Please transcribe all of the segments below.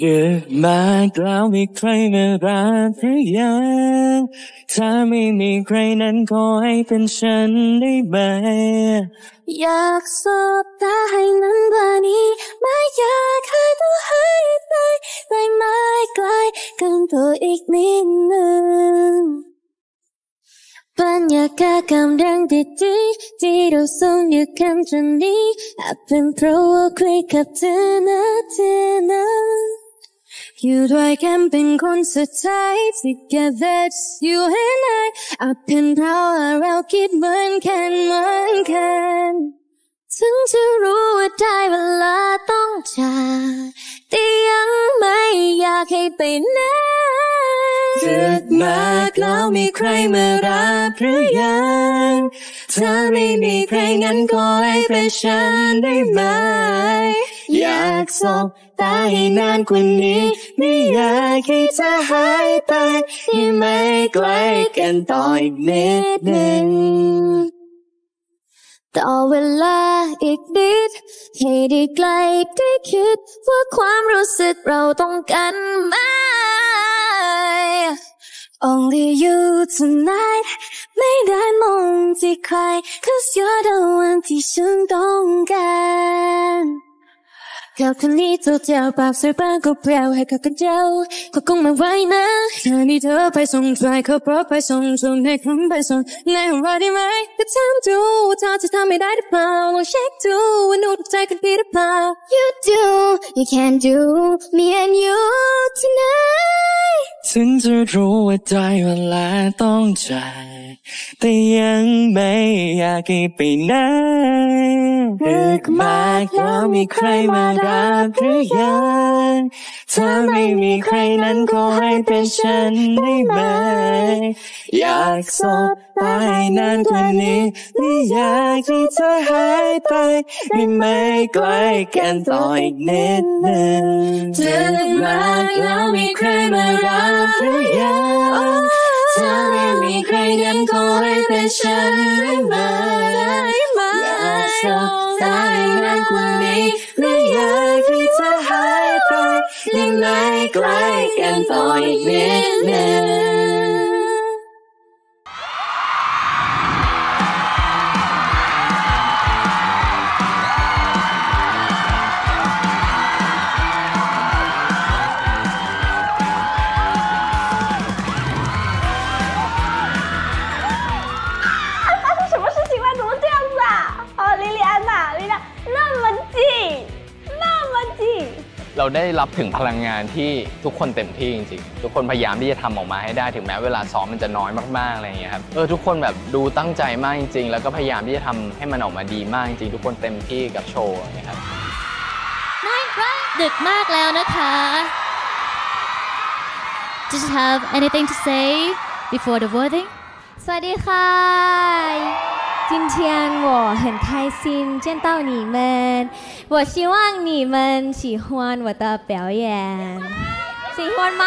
เกิดมาแล้วมีใครมารักหรือยังถ้าไม่มีใครนั้นขอให้เป็นฉันได้ไหมอยากสบตาให้นั้นกว่านี้ไม่อยากให้ตัวหายไปไปไม่ไกลกันตัวอีกนิดนึงบรรยากาศกำลังดีๆที่เราส่งอยู่กันตรงนี้อาจเป็นเพราะว่าคุยกับเธอนะเธอนะ อยู่ด้วยกันเป็นคนสุดท้าย together just you and I อาจเป็นเพราะว่าเราคิดเหมือนกันเหมือนกันถึงจะรู้ว่าได้เวลาต้องจากแต่ยังไม่อยากให้ไปไหนเกิดมากแล้วมีใครมารักหรือยังถ้าไม่มีใครงั้นขอให้เป็นฉันได้ไหม อยากสบตาให้นานกว่านี้ ไม่อยากให้เธอหายไปที่ไม่ไกลกันต่ออีกนิดหนึ่งต่อเวลาอีกนิดให้ได้ไกลได้คิด ว่าความรู้สึกเราต้องกันไหม Only you tonight ไม่ได้มองที่ใคร cause you're the one ที่ฉันต้องการ กับคนนี้ตัวเดียวปากสวยปากก็เปรี้ยวให้เขากันเจ้าก็คงไม่ไหวนะเธอนี่เธอไปส่งใจเขาเพราะไปส่งส่งให้คำไปส่งในหัวเราะได้ไหมก็ถามดูว่าเธอจะทำไม่ได้หรือเปล่าลองเช็คดูว่าหนูถูกใจกันดีหรือเปล่า You do you can do me and you tonight ถึงจะรู้ว่าได้เวลาต้องจากแต่ยังไม่อยากให้ไปไหนดึกมากแล้วมีใครมารักหรือยังถ้าไม่มีใครนั้นขอให้เป็นฉันได้ไหม อยากสบตาให้นานกว่านี้ไม่อยากให้เธอหายไปได้ไม่ไกลกันต่ออีกนิดหนึ่งดึกมากแล้วมีใครมารักหรือยังถ้าไม่มีใครนั้นขอให้เป็นฉันได้ไหม อยากสบตาให้นานกว่านี้ไม่อยากที่จะหายไปยังไงใกล้กันต่ออีกนิดนึง เราได้รับถึงพลังงานที่ทุกคนเต็มที่จริงๆ ทุกคนพยายามที่จะทำออกมาให้ได้ถึงแม้เวลาซ้อมมันจะน้อยมากๆอะไรอย่างเงี้ยครับเออทุกคนแบบดูตั้งใจมากจริง ๆ แล้วก็พยายามที่จะทำให้มันออกมาดีมากจริงๆทุกคนเต็มที่กับโชว์นะครับ ดึกมากแล้วนะคะ Did you have anything to say before the voting สวัสดีค่ะ 今天我很开心见到你们，我希望你们喜欢我的表演，喜欢吗？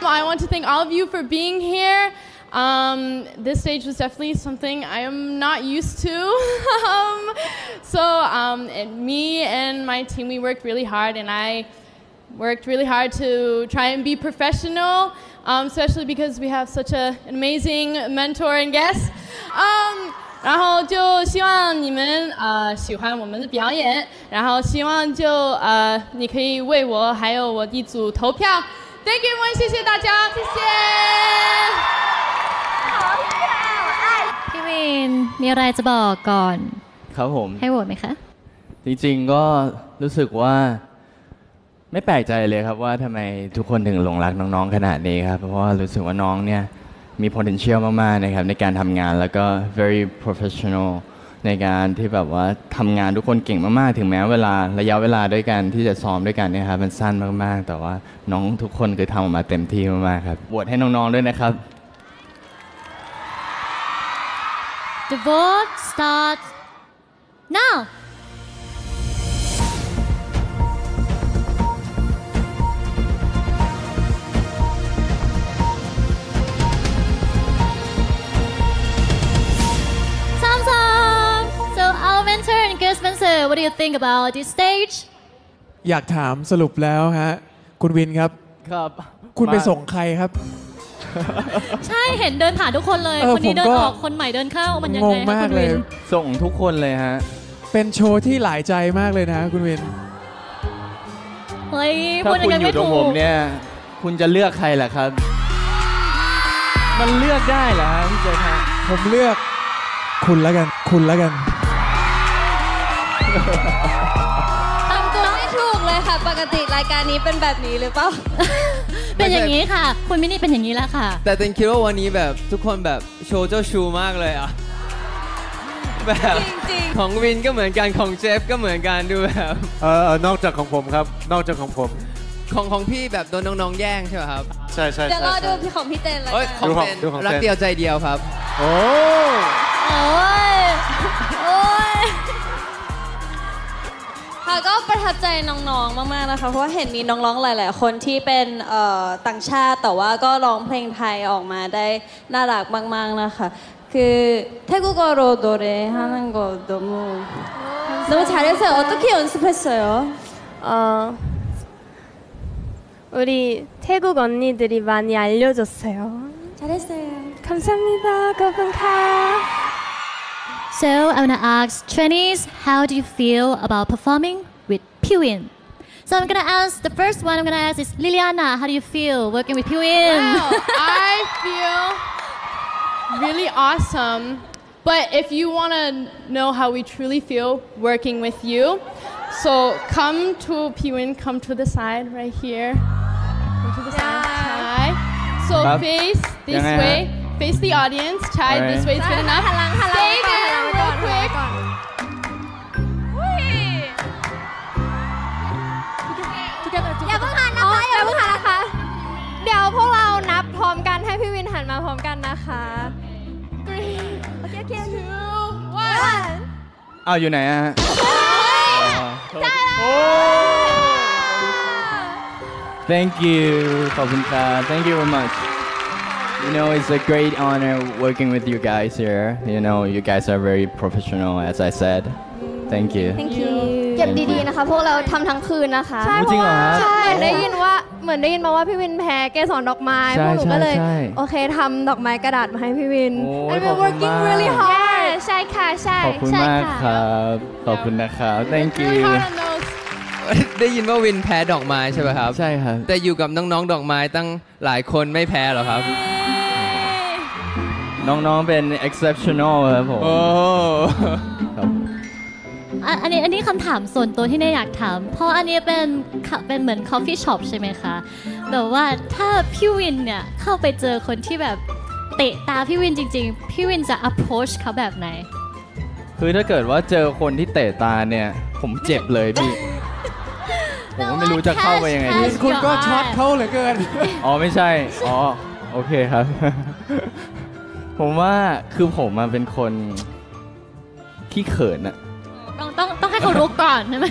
I want to thank all of you for being here. Um, this stage was definitely something I am not used to. um, so um, and me and my team, we worked really hard, and I worked really hard to try and be professional, um, especially because we have such a, an amazing mentor and guest. Um, 然后就希望你们呃喜欢我们的表演，然后希望就呃你可以为我还有我一组投票。Thank you everyone，谢谢大家，谢谢。พี่วินมีอะไรจะบอกก่อน ครับผม ให้โหวตไหมคะ จริงๆก็รู้สึกว่า ไม่แปลกใจเลยครับว่าทำไมทุกคนถึงหลงรักน้องๆขนาดนี้ครับ เพราะว่ารู้สึกว่าน้องเนี่ยมี potential มากๆนะครับในการทำงานแล้วก็ very professional ในการที่แบบว่าทำงานทุกคนเก่งมากๆ ถึงแม้เวลาระยะเวลาด้วยกันที่จะซ้อมด้วยกันเนี่ยครับมันสั้นมากๆ แต่ว่าน้องทุกคนคือทำออกมาเต็มที่มากๆครับบวชให้น้องๆด้วยนะครับ The vote starts now what do you think about this stage อยากถามสรุปแล้วฮะ คุณวินครับ ครับ คุณไปมาส่งใครครับ ใช่เห็นเดินผ่านทุกคนเลย เออคนนี้ผมเดินก็ ออกคนใหม่เดินเข้ามันยังงไงงคะมากคุณเลวิย น ส่งทุกคนเลยฮะ เป็นโชว์ที่หลายใจมากเลยนะ คุณวิน เฮ้ยถ้าพูดอคุย่าณงนั้นอยู่ไม่ตรงถูผมกเนี่ย คุณจะเลือกใครล่ะครับ มันเลือกได้เหรอฮะพี่เจคฮะ ผมเลือกคุณแล้วกัน คุณแล้วกัน ทำตัวไม่ถูกเลยค่ะ ปกติรายการนี้เป็นแบบนี้หรือเปล่า เป็นอย่างนี้ค่ะ คุณมินนี่เป็นอย่างนี้แล้วค่ะ แต่เต็นคิดว่าวันนี้แบบทุกคนแบบโชว์เจ้าชูมากเลยอะ แบบจริงของวินก็เหมือนกันของเจฟก็เหมือนกันดูแบบเออเออนอกจากของผมครับ นอกจากของผม ของของพี่แบบโดนน้องๆแย่งใช่ไหมครับใช่ใช่เดี๋ยวรใช่อดูพี่ของพี่เต้นแล้วเอ้ยกันของดูของเต้นดูของเต้นรักเดียวใจเดียวครับ โอ้ โอ้ย โอ้ยค่ะก็ประทับใจน้องๆ มากๆ นะคะ เพราะว่าเห็นมีน้องๆ หลาย ๆ คนที่เป็นเอ่อต่างชาติ แต่ว่าก็ร้องเพลงไทยออกมาได้น่ารักมาก ๆ นะคะ คือ태국어로노래하는거너무너무잘했어요어떻게연습했어요 어, 우리 태국 언니들이 많이 알려줬어요. 잘했어요. 감사합니다, 거분카. So I want to ask trainees how do you feel about performing with Piwin So I'm gonna ask the first one I'm gonna ask is Liliana how do you feel working with Piwin Wow, I feel really awesome. But if you want to know how we truly feel working with you, so come to Piwin, come to the side right here. Come to the side. Chai. So face this way. ไงฮะ Face the audience. Chai, Alright. this way is good enough. หันหลังหันหลัง Stay ไว้ก่อน there หันหลังไว้ real ก่อนหันหลัง quick. ไว้ก่อนอย่าเพิ่งหันนะคะอย่าเพิ่งหันนะคะ เดี๋ยวพวกเรานับพร้อมกันให้พี่วินหันมาพร้อมกันนะคะ Three, โอเคโอเค two, one. เอาอยู่ไหนอะฮะ Thank you ขอบคุณครับ Thank you very much You know it's a great honor working with you guys here You know you guys are very professional as I said Thank you thank you เก็บดีๆนะคะ พวกเราทำทั้งคืนนะคะ ใช่จริงเหรอฮะใช่เหมือนได้ยินว่าเหมือนได้ยินมาว่าพี่วินแพ้เกสรดอกไม้ใช่พวกหนูก็เลยใช่ใช่โอเคทำดอกไม้กระดาษมาให้พี่วิน โอ้ย And ขอบ we're คุณ working มาก really hard ใช่ค่ะ ใช่ขอบคุณใช่มากค่ะ ครับ ขอบคุณนะครับ Thank Really you hard on those. ได้ยินว่าวินแพ้ดอกไม้ใช่ไหมครับ ใช่ครับ แต่อยู่กับน้องๆ ดอกไม้ตั้งหลายคนไม่แพ้หรอครับ น้องๆเป็น exceptional ครับผมโอ้ครับอะอันนี้อันนี้คำถามส่วนตัวที่เนยอยากถาม เพราะอันนี้เป็นค่ะเป็นเหมือน coffee shop ใช่ไหมคะ แบบว่าถ้าพี่วินเนี่ยเข้าไปเจอคนที่แบบเตะตาพี่วินจริง ๆ พี่วินจะ approach เขาแบบไหน คือถ้าเกิดว่าเจอคนที่เตะตาเนี่ย ผมเจ็บเลยพี่ ผมก็ไม่รู้จะเข้าไปยังไงดี Catch คุณก็ your ช็อต eye เขาเหลือเกิน อ๋อไม่ใช่ อ๋อ โอเคครับ ผมว่าคือผมมาเป็นคนขี้เขินอะต้องต้องต้องให้เขารู้ก่อนใช่ไหม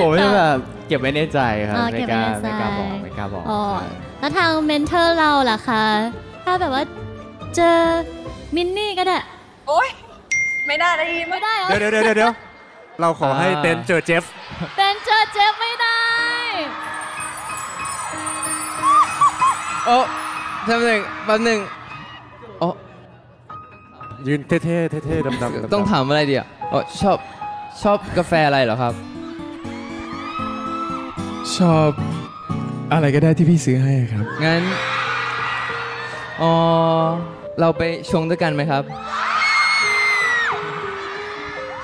ผมจะแบบเก็บไว้ในใจครับอ่าไม่เก็บกไว้ล้าในใจ ไม่กล้าบอกไม่กล้าบอกอ๋อใช่แล้วทางเมนเทอร์เราล่ะคะถ้าแบบว่าเจอมินนี่ก็ได้โอ๊ยไม่ได้ได้ยินไม่ได้เหรอเดี๋ยวเดี๋ยวเดี๋ยวเดี๋ยวเราขอให้เต้นเจอเจฟ เป็นเจอเจฟไม่ได้ โอ้ทำหนึ่งแป๊บหนึ่ง โอ้ยืนเท่ๆเท่ๆดำๆดำๆต้องถามอะไรดีอะโอ้ชอบชอบกาแฟอะไรเหรอครับ ชอบอะไรก็ได้ที่พี่ซื้อให้ครับ งั้นอ๋อเราไปชงด้วยกันไหมครับ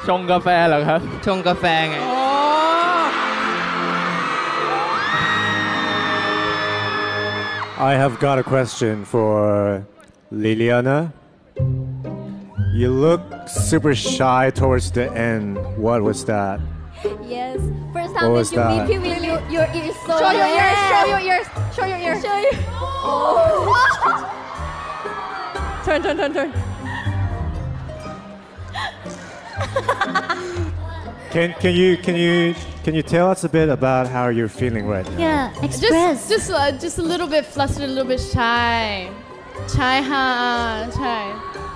ชงกาแฟเหรอครับ ชงกาแฟไง I have got a question for Liliana, you look super shy towards the end. What was that? Yes. First time that you that? meet people, you, your ears so Show your ears, show your ears, show your ears. Show your... Oh. turn, turn, turn, turn. can, can you can you can you tell us a bit about how you're feeling right now? Yeah, express. Just just, uh, just a little bit flustered, a little bit shy. Shy, huh? Shy.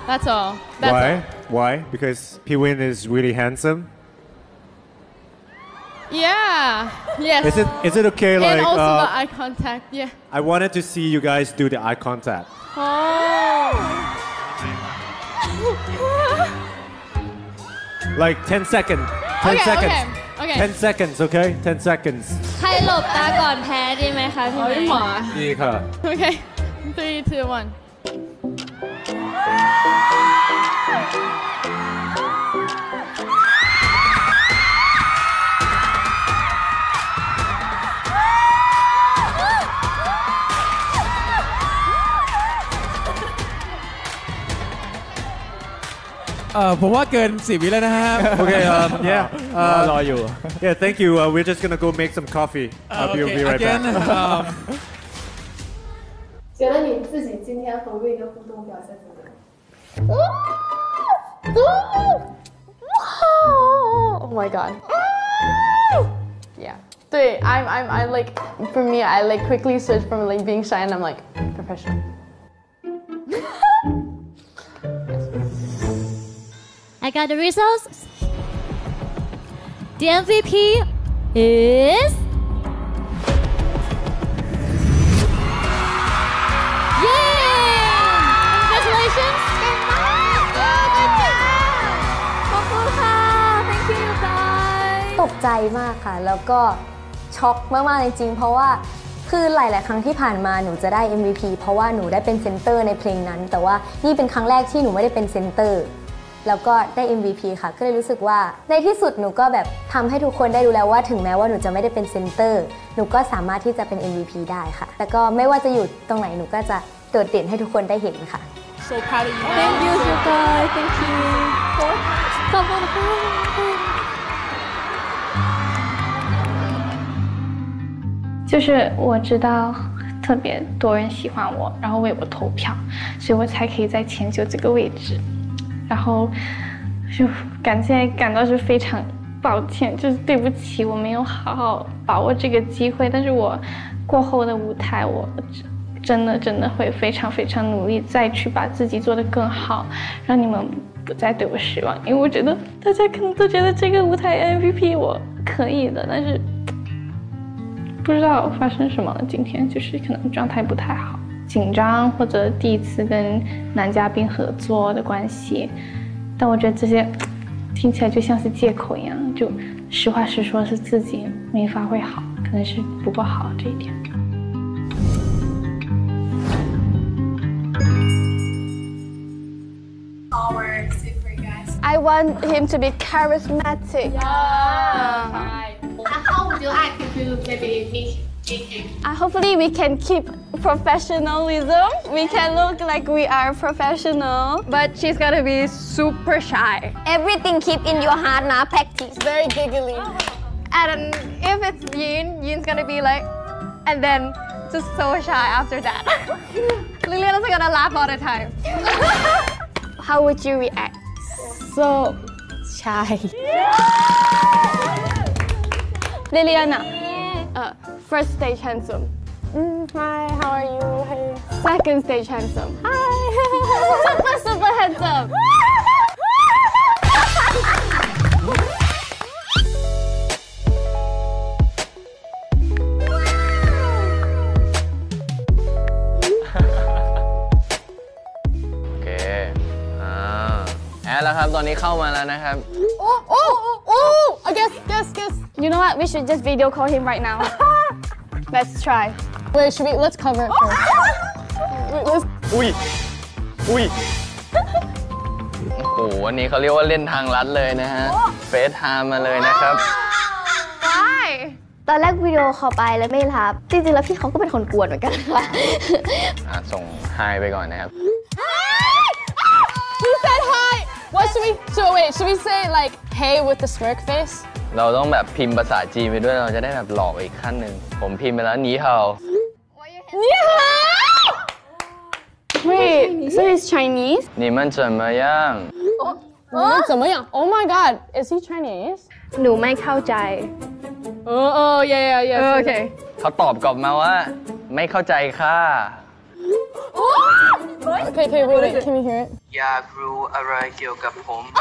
That's all. That's Why? all. Why? Because P Win is really handsome. Yeah. Yes. Is it is it okay and like also uh, the eye contact. Yeah. I wanted to see you guys do the eye contact. Oh. Like 10 seconds. 10 Okay, seconds. okay, okay. 10 seconds, okay? 10 seconds. ใครหลบตาก่อนแพ้ดีไหมคะพี่ไม้ ดีค่ะ Okay. Three, two, one. Uh, ผมว่าเกิน10วิแล้วนะครับ um, yeah. รออยู่ uh, uh, Yeah, thank you. Uh, we're just gonna go make some coffee. Uh, we'll be right back. um, 今天和 Win 的互动表现怎么样？ Oh my god. Yeah. 对, I'm I'm I like for me I like quickly switch from like being shy and I'm like professional. I got the results. The MVP is. ใจมากค่ะ แล้วก็ช็อกมากๆจริงๆ เพราะว่าคือหลาย ๆ ครั้งที่ผ่านมาหนูจะได้ MVP เพราะว่าหนูได้เป็น center ในเพลงนั้น แต่ว่านี่เป็นครั้งแรกที่หนูไม่ได้เป็น centerแล้วก็ได้ MVP ค่ะ ก็เลยรู้สึกว่าในที่สุดหนูก็แบบทำให้ทุกคนได้รู้แล้วว่าถึงแม้ว่าหนูจะไม่ได้เป็นเซนเตอร์ หนูก็สามารถที่จะเป็น MVP ได้ค่ะ แล้วก็ไม่ว่าจะอยู่ตรงไหนหนูก็จะโดดเด่นให้ทุกคนได้เห็นค่ะ So proud of you. Thank you you guys thank you ขอบคุณค่ะ 就是我知道特别多人喜欢我，然后为我投票，所以我才可以在前九这个位置。然后就感现在感到是非常抱歉，就是对不起，我没有好好把握这个机会。但是我过后的舞台，我真的真的会非常非常努力，再去把自己做得更好，让你们不再对我失望。因为我觉得大家可能都觉得这个舞台 MVP 我可以的，但是不知道发生什么了。今天就是可能状态不太好，紧张或者第一次跟男嘉宾合作的关系。但我觉得这些听起来就像是借口一样，就实话实说，是自己没发挥好，可能是不够好这一点。I want him to be charismatic. Would you like to maybe meet? Uh, hopefully, we can keep professionalism. We can look like we are professional. But she's gonna be super shy. everything keep in your heart นะ practice Very giggly. And if it's Yin, Yin's gonna be like, and then just so shy after that. Liliana's gonna laugh all the time. How would you react? So shy. Liliana, uh, first stage handsome. Mm, hi, how are you? Hey. Second stage handsome. Hi. super, super handsome. Oh, โอเค อ่า add แล้วครับ ตอนนี้เข้ามาแล้วนะครับ Oh, oh, oh! I guess, guess, guess. You know what? We should just video call him right now. let's try. Wait, should we? Let's cover it first. Wait, let's. อุ้ย อุ้ย โอ้โหวันนี้เขาเรียกว่าเล่นทางลัดเลยนะฮะ FaceTime มาเลยนะครับ Why? ตอนแรก video call ไปแล้วไม่รับ จริงๆ แล้วพี่เขาก็เป็นคนกวนเหมือนกันค่ะ อะส่งไฮไปก่อนนะครับ He said hi. What should we? So wait, should we say like hey with the smirk face? เราต้องแบบพิมพ์ภาษาจีนไปด้วย เราจะได้แบบหลอกไปอีกขั้นหนึ่ง ผมพิมพ์ไปแล้วหนีเฮา Wait, so he's Chinese? 你们怎么样 Oh, 怎么样? Oh my God, is he Chinese? หนูไม่เข้าใจ Oh, oh, yeah, yeah, yeah. Oh, okay. เขาตอบกลับมาว่า ไม่เข้าใจค่ะ Okay, okay, wait, wait, can we hear it? อยากรู้อะไรเกี่ยวกับผม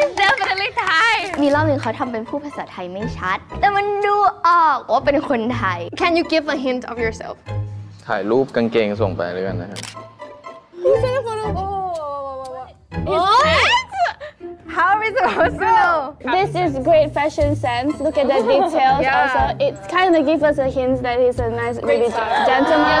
It's definitely Thai มีรอบหนึ่งเขาทำเป็นผู้ภาษาไทยไม่ชัด แต่มันดูออกว่าเป็นคนไทย Can you give a hint of yourself ถ่ายรูปกางเกงส่งไปเลยกันนะครับ He's in a photo What? How are we supposed to know? This is great fashion sense. Look at the details. Yeah. Also, it kind of gives us a hint that he's a nice, really gentleman.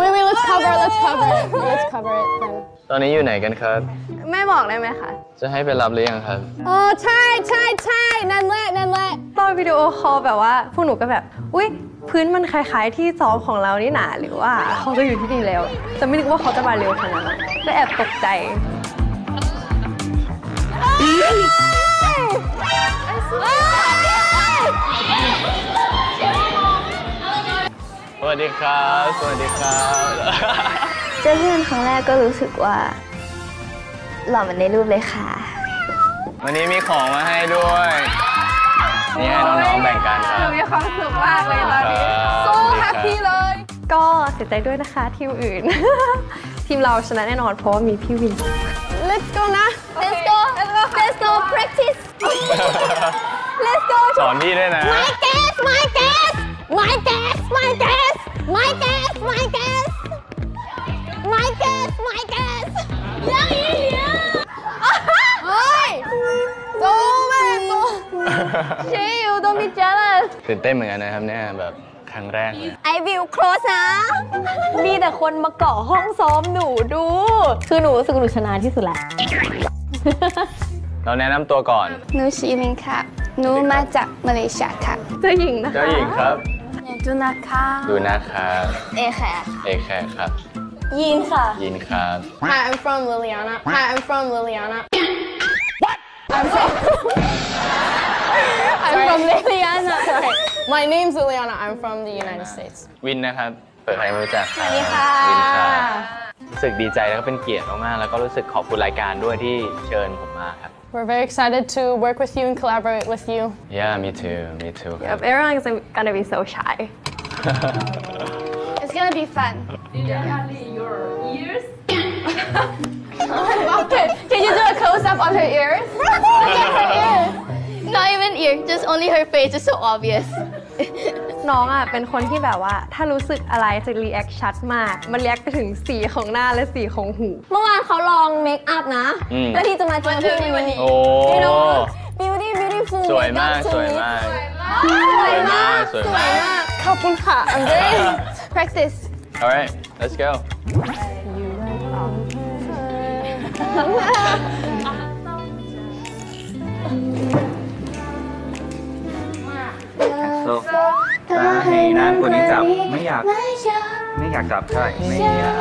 Wait, wait, let's cover it. Let's cover it. Let's cover it then. ตอนนี้อยู่ไหนกันครับแม่บอกได้ไหมคะ จะให้ไปรับหรือยังครับโอ้ใช่ใช่ใช่นั่นแหละนั่นแหละ ตอนวิดีโอคอลแบบว่าพวกหนูก็แบบ อุ๊ย พื้นมันคล้ายๆที่ซ้อมของเรานี่หนาหรือว่าเขาจะอยู่ที่นี่แล้วแต่ไม่นึกว่าเขาจะมาเร็วขนาดนั้นก็แอบตกใจส วัสดีครับ สวัสดีครับ เจอเพื่อนครั้งแรกก็รู้สึกว่า หล่อเหมือนในรูปเลยค่ะ วันนี้มีของมาให้ด้วย นี่ให้น้องๆแบ่งกันครับหนูมีความสุขมากเลยตอนนี้ครับ so happy เลย ก็เสียใจด้วยนะคะทีมอื่น ทีมเราชนะแน่นอนเพราะว่ามีพี่วิน Let's go นะ Let's go Let's go practice Let's go สอนพี่ด้วยนะ My guess My guess My guess She you don't be jealous ตื่นเต้นเหมือนกันนะครับเนี่ยแบบครั้งแรกเลย I will close นะ มีแต่คนมาเกาะห้องซ้อมหนูดู คือหนูรู้สึกว่าหนูชนะที่สุดแหละ เราแนะนำตัวก่อน หนูชื่อลินค่ะ หนูมาจากมาเลเซียค่ะเจ้าหญิงนะเจ้าหญิงครับดูนะคะดูนะครับเอค่ะเอแคร์ครับยินค่ะ ยินครับ Hi I'm from Liliana Hi I'm from Liliana What I'm from I'm from Liliana Sorry My name's Liliana I'm from the United States วินนะครับ เปิดใครไม่รู้จักครับ สวัสดีค่ะ วินครับรู้สึกดีใจแล้วก็เป็นเกียรติมากๆ แล้วก็รู้สึกขอบคุณรายการด้วยที่เชิญผมมาครับ We're very excited to work with you and collaborate with you Yeah me too me too ค Yep รับ everyone is gonna be so shy It's gonna be fun Okay can you do a close up on her ears Look at her ears Not even ear just only her face is so obvious น้องอะเป็นคนที่แบบว่า ถ้ารู้สึกอะไรจะ react ชัดมาก มัน react ไปถึงสีของหน้าและสีของหู เมื่อวานเขาลอง makeup นะ อืมเพื่อที่จะมาเจอพี่ในวันนี้โอ้ beauty beautiful สวยมาก สวยมาก สวยมากสวยมาก ขอบคุณค่ะ I'm very practice alright let's go so ถ้าให้นานกว่านี้จับไม่อยาก ไม่อยากจับเท่ไม่อยาก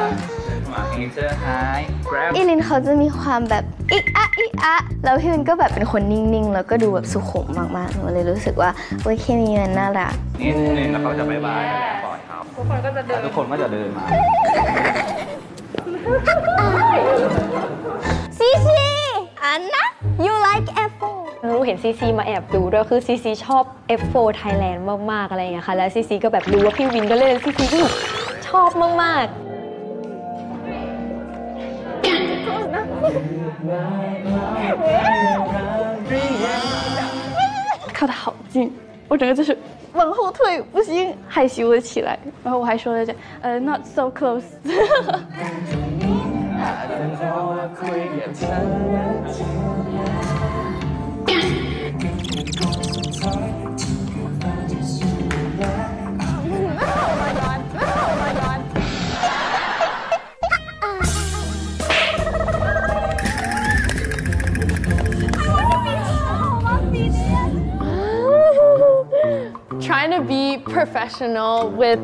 มาให้เธอหาย grab อีลินเขาจะมีความแบบอิอะอิอะแล้วพี่วินก็แบบเป็นคนนิ่งๆ แล้วก็ดูแบบสุขุมมากๆหนูเลยรู้สึกว่าโอ้ยเคมีมันน่ารักนิดนึงแล้วเขาจะ bye bye ปล่อยเขาทุกคนก็จะเดินทุกคนก็จะเดินมาซีซีอันนะ เห็นซีซีมาแอบดูด้วยคือซีซีชอบ F4 Thailand มาก ๆ อะไรอย่างเงี้ยค่ะ แล้วซีซีก็แบบรู้ว่าพี่วินก็เล่นซีซีก็แบบชอบมาก ๆ 靠得好近，我整个就是往后退，不行，害羞了起来。然后我还说了句，呃，not so close。 professional with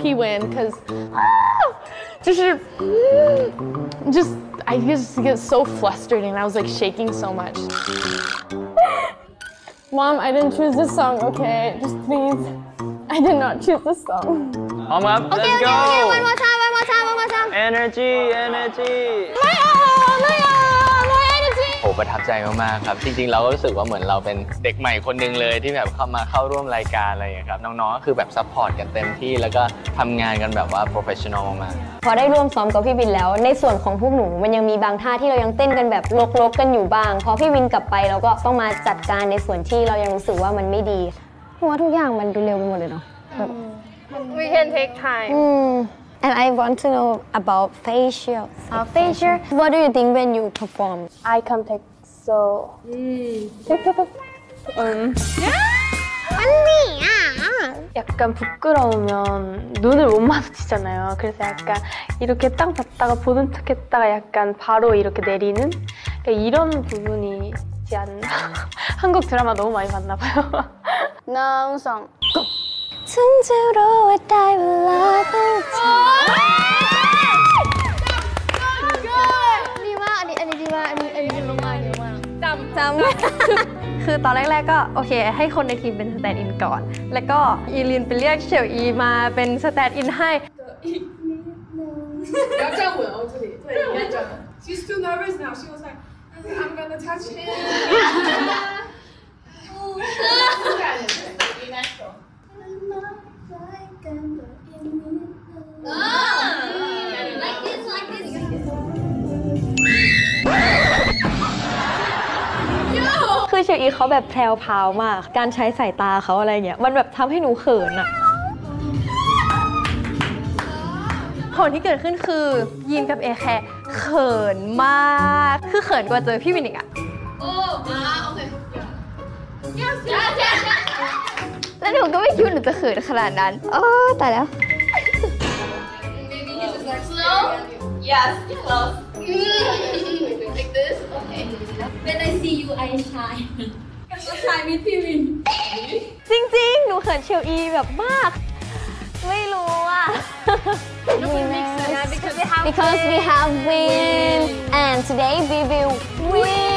P-Win because ah, just, mm, just, I just get so flustered and I was like shaking so much. Mom, I didn't choose this song, okay? Just please. I did not choose this song. Mom, up, okay, let's okay, go. Okay, one more time, one more time, one more time. Energy, energy. ประทับใจมากๆครับ จริงๆ เราก็รู้สึกว่าเหมือนเราเป็นเด็กใหม่คนหนึ่งเลยที่แบบเข้ามาเข้าร่วมรายการอะไรอย่างเงี้ยครับน้องๆก็คือแบบ support กันเต็มที่แล้วก็ทำงานกันแบบว่า professional มากๆ พอได้ร่วมซ้อมกับพี่วินแล้ว ในส่วนของพวกหนูมันยังมีบางท่าที่เรายังเต้นกันแบบลกๆกันอยู่บ้าง พอพี่วินกลับไปเราก็ต้องมาจัดการในส่วนที่เรายังรู้สึกว่ามันไม่ดีเพราะว่าทุกอย่างมันดูเร็วไปหมดเลยเนาะแบบ We can take time. อืม And I want to know about facial. Uh, facial. What do you think when you perform? Eye contact. So. อืม. 음. 언니. 약간 부끄러우면 눈을 못 마주치잖아요. 그래서 약간 이렇게 딱 봤다가 보는 척했다가 약간 바로 이렇게 내리는 그러니까 이런 부분이 있지 않나. 한국 드라마 너무 많이 봤나 봐요. 나은성. 고! 순조로워 I will จำจ คือตอนแรกๆก็โอเค ให้คนในทีมเป็นสแตนด์อินก่อน แล้วก็อีลินไปเรียกเฉยวอีมาเป็นสแตนด์อินให้ 不要站稳哦，这里。对，你要站稳。She's too nervous now. She was like, I'm gonna touch him. 自然人，be natural. คือเฉ ยวอีเขาแบบแพรวพราวมาก การใช้สายตาเขาอะไรเงี้ย มันแบบทำให้หนูเขินอะผลที่เกิดขึ้นคือยีนกับเอแคร์เขินมาก คือเขินกว่าเจอพี่วินอีกอะ Oh, ah, okay. Yes, yes, yes, yes. แล้วหนูก็ไม่คิดว่าหนูจะเขินขนาดนั้นอ๋อตายแล้ว Maybe he's just like slow. Yes, close. Like this. Okay. When I see you I shy I shy with พี่วิน จริงๆ หนูเขินเชลอีแบบมาก ไม่รู้อะ because we have because we have win and today we will win